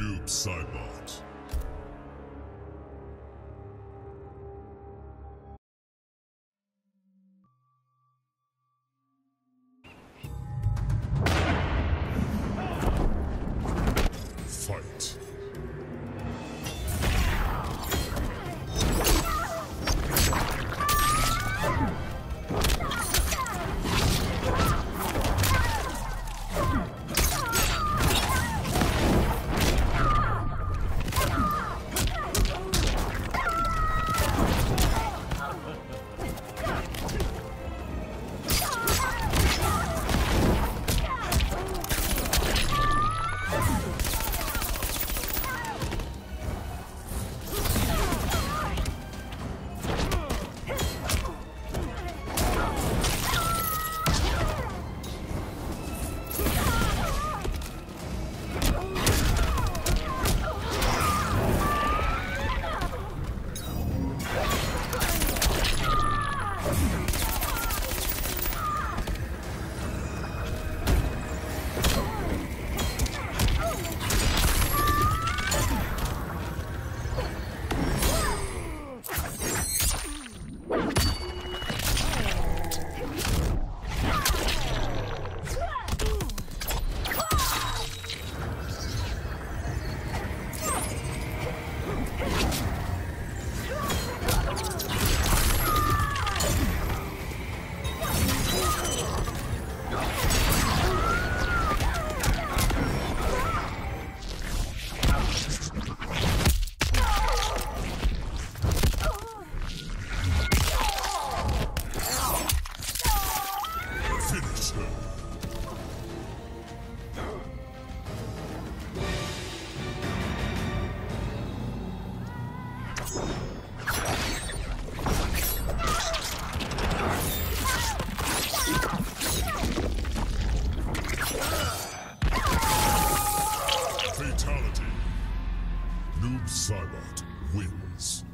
Noob Saibot. Noob Cybot wins.